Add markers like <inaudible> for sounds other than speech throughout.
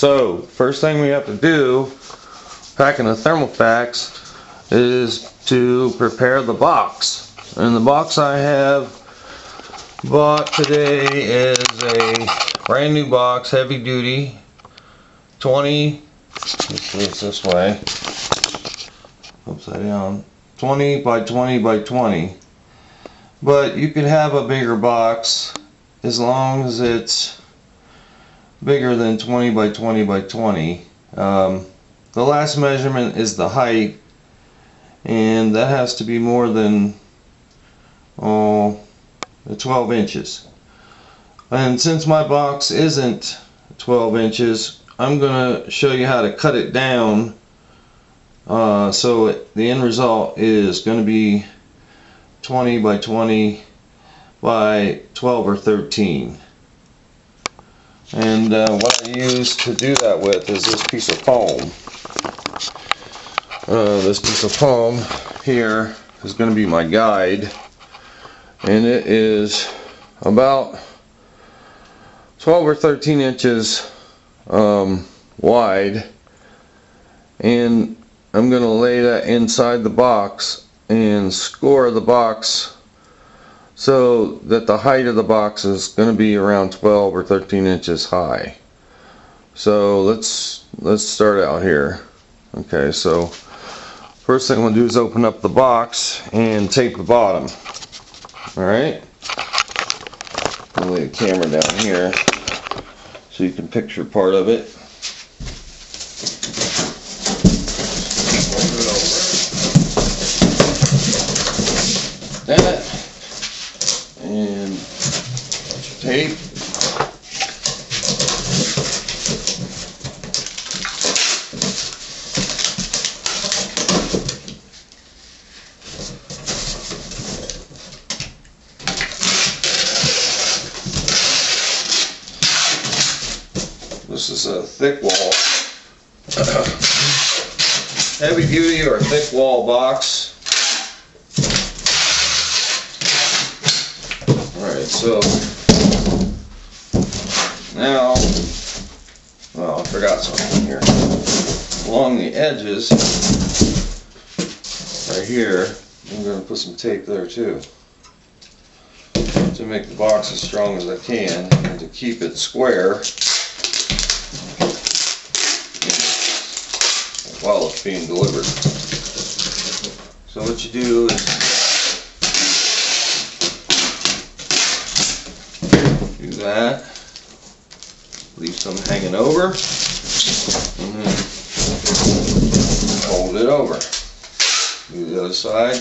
So, first thing we have to do, packing the Thermofax, is to prepare the box. And the box I have bought today is a brand new box, heavy duty, 20, let's do this this way, upside down, 20 by 20 by 20. But you could have a bigger box as long as it's bigger than 20 by 20 by 20. Um, the last measurement is the height and that has to be more than oh 12 inches and since my box isn't 12 inches I'm gonna show you how to cut it down uh, so it, the end result is going to be 20 by 20 by 12 or 13 and uh, what I use to do that with is this piece of foam. Uh, this piece of foam here is going to be my guide and it is about 12 or 13 inches um, wide. And I'm going to lay that inside the box and score the box so that the height of the box is going to be around 12 or 13 inches high so let's let's start out here okay so First thing I'm going to do is open up the box and tape the bottom. Alright. I'll lay the camera down here so you can picture part of it. That and tape. This is a thick wall, heavy duty or thick wall box. Alright, so now, well, I forgot something here. Along the edges, right here, I'm going to put some tape there too to make the box as strong as I can and to keep it square while it's being delivered. So what you do is do that, leave some hanging over, and then fold it over. Do the other side,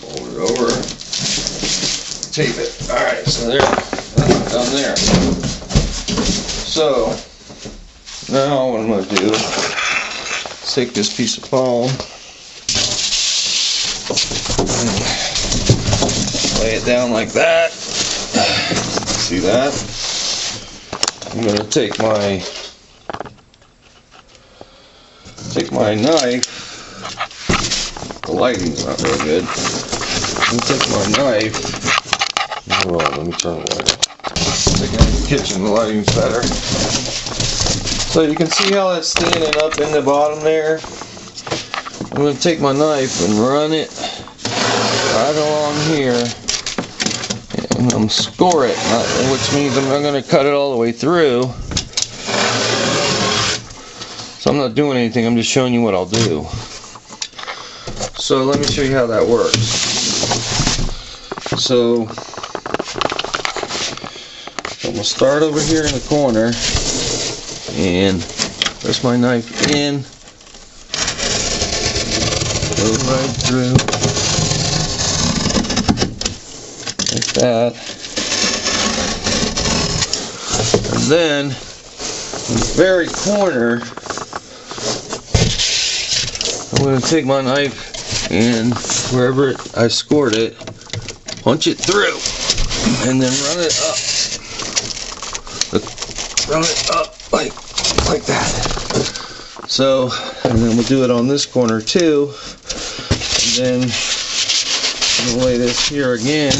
fold it over, tape it. Alright, so there, done there. So, now what I'm going to do is take this piece of foam lay it down like that. See that? I'm going to take my take my knife. The lighting's not very good. I'm going to take my knife. Oh, let me turn the light off. The kitchen, the lighting's better. So you can see how it's standing up in the bottom there. I'm going to take my knife and run it right along here and I'm score it, which means I'm not going to cut it all the way through. So I'm not doing anything, I'm just showing you what I'll do. So let me show you how that works. So I'm going to start over here in the corner and press my knife? In. Go right through. Like that. And then very corner I'm going to take my knife and wherever it, I scored it punch it through and then run it up. Run it up like like that. So, and then we'll do it on this corner too. And then we'll lay this here again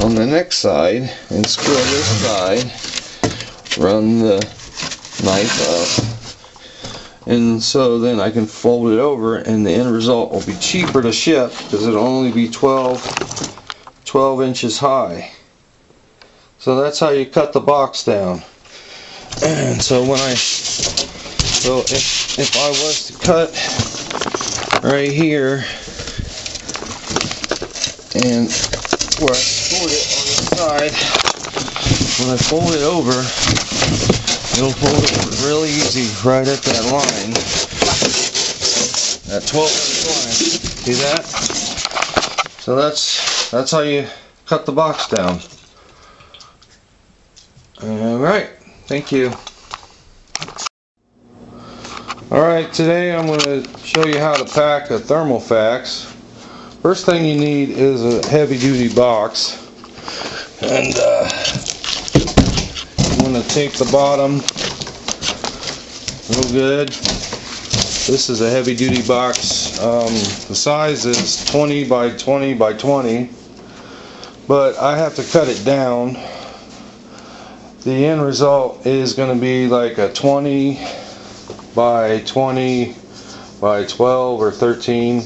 on the next side and score this side. run the knife up. And so then I can fold it over and the end result will be cheaper to ship because it'll only be 12, 12 inches high. So that's how you cut the box down. And <clears throat> so when I, so if, if I was to cut right here and where I fold it on the side, when I fold it over, it'll fold it really easy right at that line. That 12 inch line. See that? So that's that's how you cut the box down. Alright, thank you. Alright, today I'm going to show you how to pack a Thermofax. First thing you need is a heavy duty box. And uh, I'm going to tape the bottom real good. This is a heavy duty box. Um, the size is 20 by 20 by 20. But I have to cut it down the end result is going to be like a 20 by 20 by 12 or 13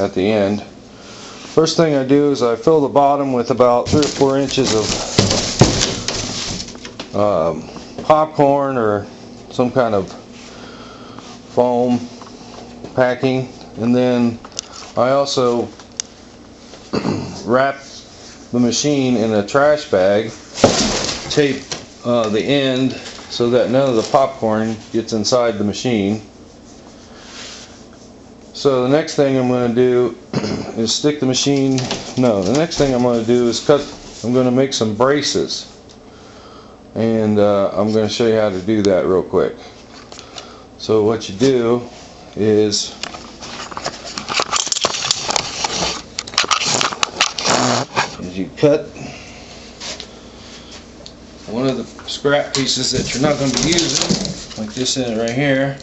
at the end. First thing I do is I fill the bottom with about three or four inches of um, popcorn or some kind of foam packing and then I also <clears throat> wrap the machine in a trash bag tape uh, the end so that none of the popcorn gets inside the machine. So the next thing I'm going to do <clears throat> is stick the machine, no, the next thing I'm going to do is cut, I'm going to make some braces. And uh, I'm going to show you how to do that real quick. So what you do is is you cut one of the scrap pieces that you're not going to be using, like this end right here.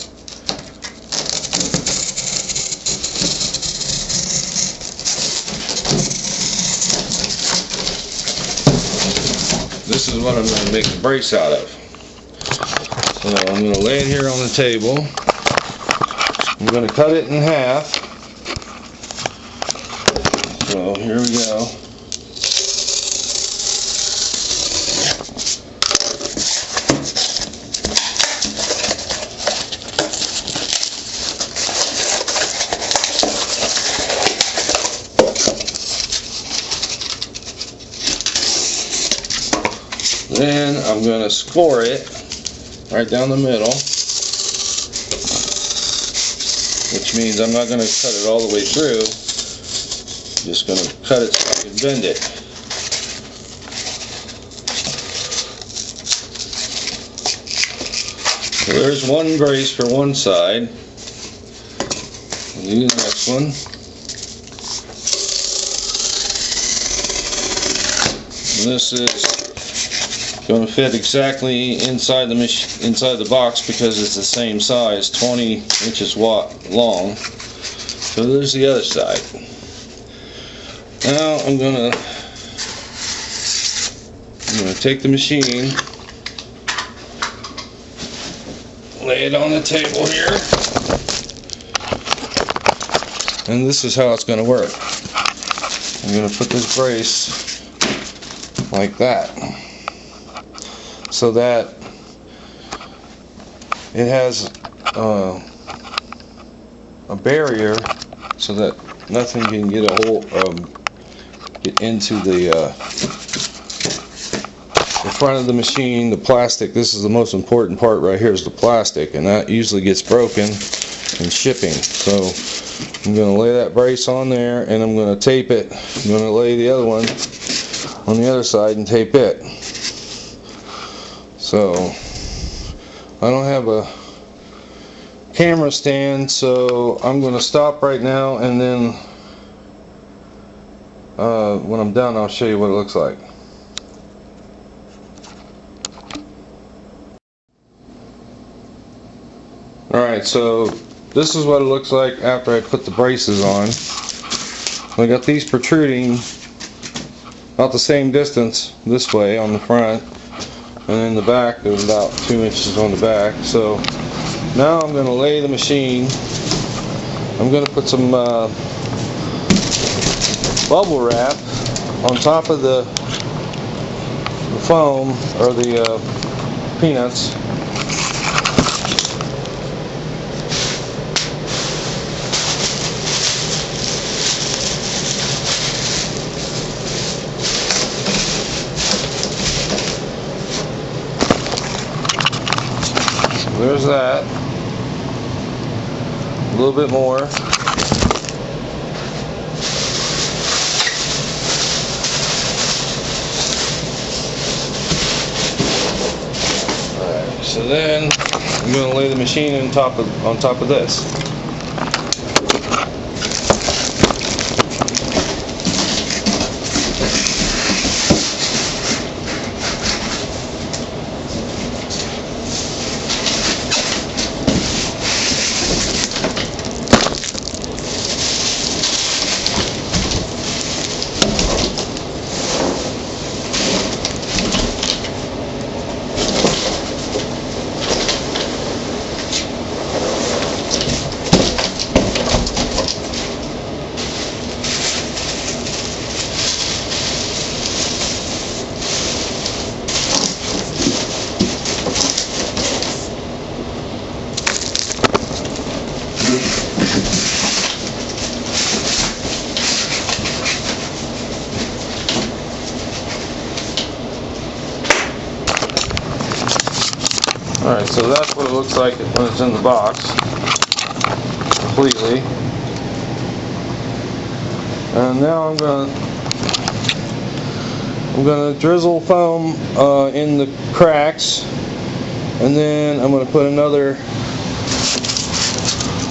This is what I'm going to make the brace out of. So I'm going to lay it here on the table. I'm going to cut it in half. So here we go. Then I'm going to score it right down the middle, which means I'm not going to cut it all the way through, just going to cut it so I can bend it. So there's one brace for one side. And do the next one. And this is going to fit exactly inside the inside the box because it's the same size, 20 inches long. So there's the other side. Now I'm gonna I'm gonna take the machine, lay it on the table here, and this is how it's gonna work. I'm gonna put this brace like that so that it has uh, a barrier so that nothing can get a um, get into the uh, the front of the machine the plastic. This is the most important part right here is the plastic and that usually gets broken in shipping. So I'm going to lay that brace on there and I'm going to tape it. I'm going to lay the other one on the other side and tape it. So I don't have a camera stand so I'm going to stop right now and then uh, when I'm done I'll show you what it looks like. Alright so this is what it looks like after I put the braces on. I got these protruding about the same distance this way on the front and in the back there's about two inches on the back. So now I'm going to lay the machine. I'm going to put some uh, bubble wrap on top of the, the foam or the uh, peanuts there's that. A little bit more. Alright, so then I'm going to lay the machine on top of on top of this. Alright, so that's what it looks like when it's in the box. Completely. And now I'm gonna I'm gonna drizzle foam uh, in the cracks and then I'm gonna put another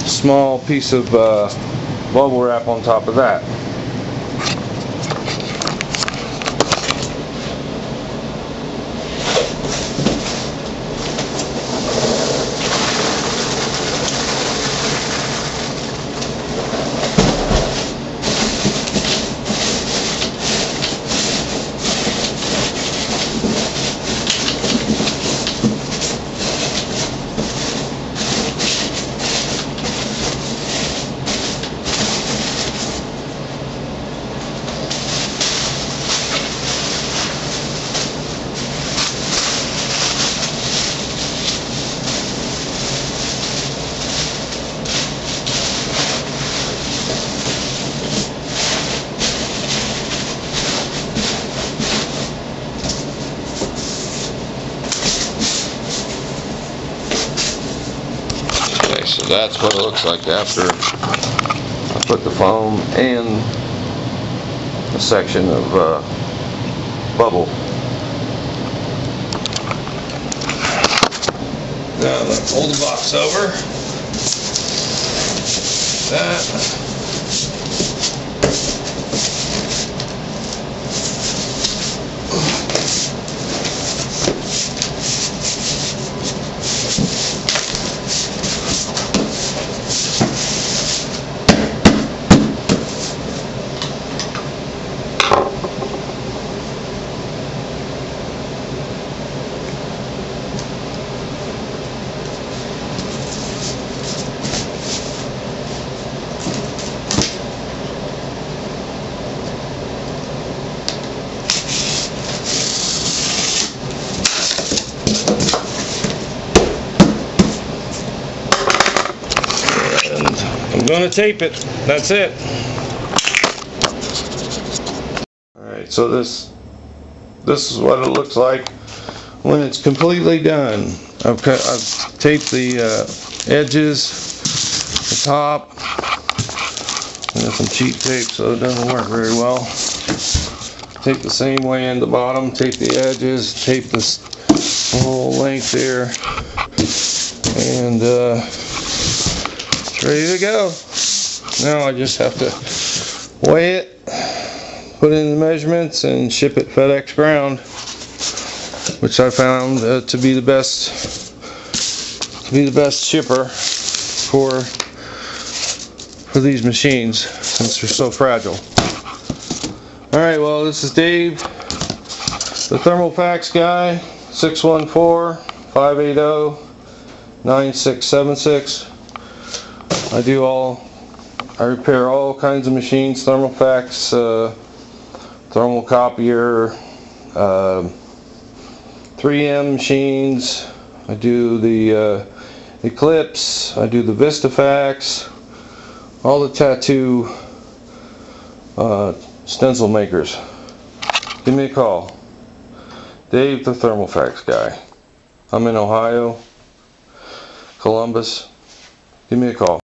small piece of uh, bubble wrap on top of that. Okay, so that's what it looks like after I put the foam and a section of uh, bubble. Now let's hold the box over. That. And I'm gonna tape it. That's it. Alright, so this this is what it looks like when it's completely done. I've cut, I've taped the uh, edges, the top. I got some cheap tape so it doesn't work very well. Tape the same way in the bottom, tape the edges, tape this whole length there. And uh, ready to go. Now I just have to weigh it, put in the measurements, and ship it FedEx ground, which I found uh, to be the best to be the best shipper for for these machines since they're so fragile. All right, well this is Dave, the Thermofax guy. 614-580-9676. I do all, I repair all kinds of machines, thermofax, uh, thermal copier, uh, 3M machines. I do the uh, Eclipse, I do the Vistafax, all the tattoo uh, stencil makers. Give me a call. Dave the Thermofax guy. I'm in Ohio, Columbus. Give me a call.